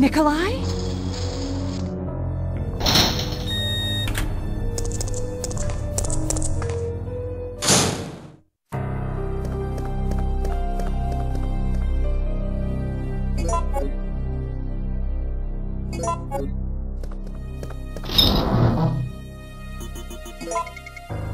Nikolai?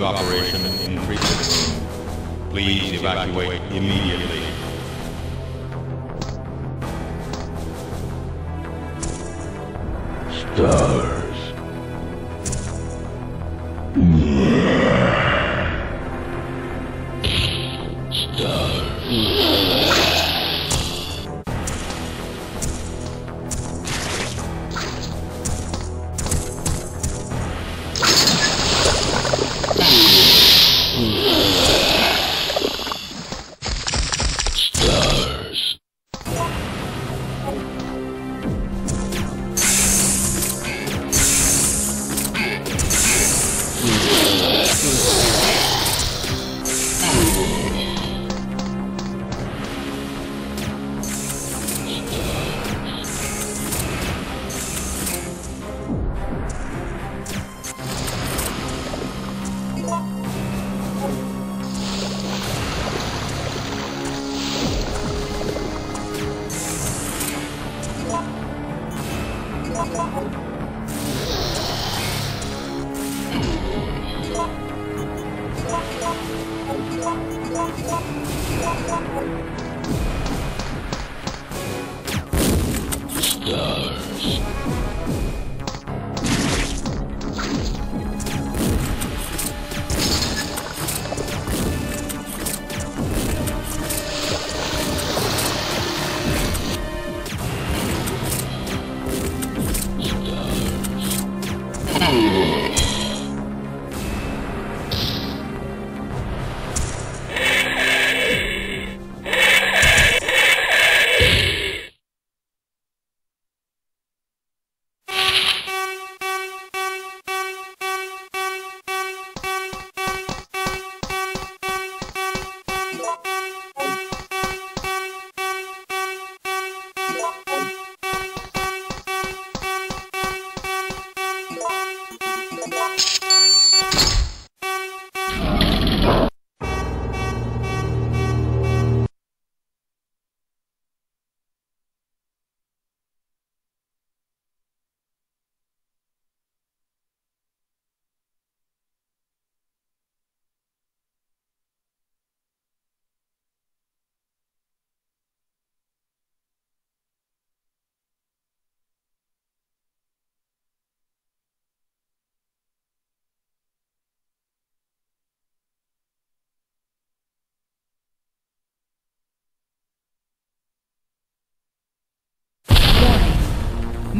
With operation in treatment room. Please evacuate immediately. Stars. Warning.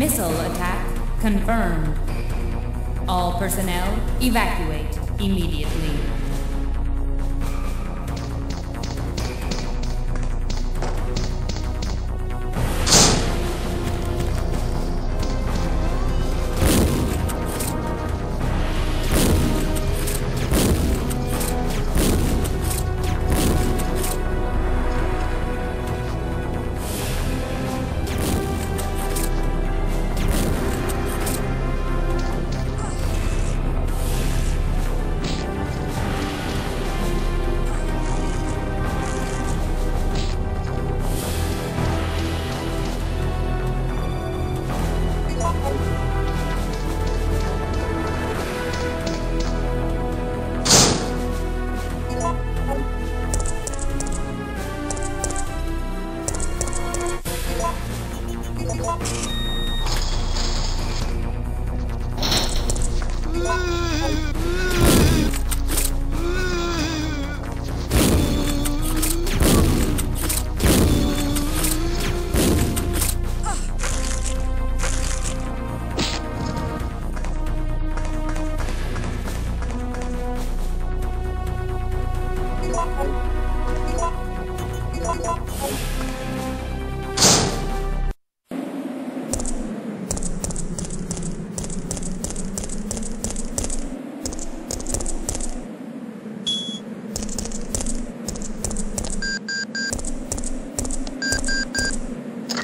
Missile attack confirmed. All personnel evacuate immediately.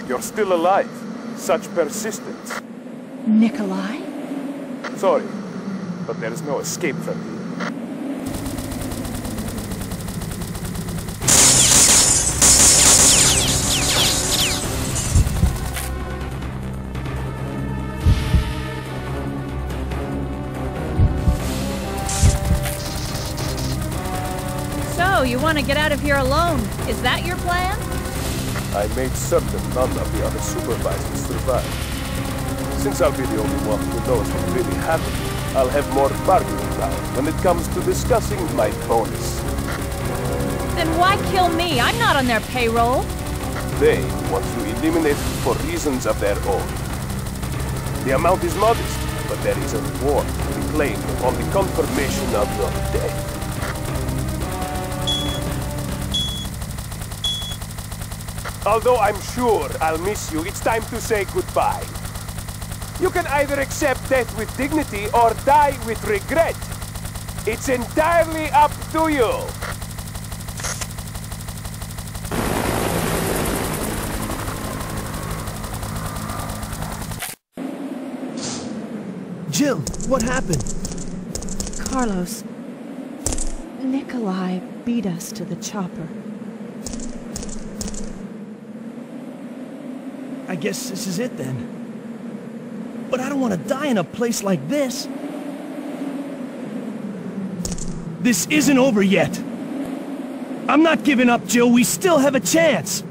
You're still alive. Such persistence. Nikolai? Sorry, but there is no escape from you. So, you want to get out of here alone? Is that your plan? I made certain none of the other supervisors survived. Since I'll be the only one who knows what really happened, I'll have more bargaining power when it comes to discussing my bonus. Then why kill me? I'm not on their payroll. They want to eliminate for reasons of their own. The amount is modest, but there is a reward to be claimed upon the confirmation of your death. Although I'm sure I'll miss you, it's time to say goodbye. You can either accept death with dignity or die with regret. It's entirely up to you. Jill, what happened? Carlos. Nikolai beat us to the chopper. I guess this is it then. But I don't want to die in a place like this. This isn't over yet. I'm not giving up, Jill. We still have a chance.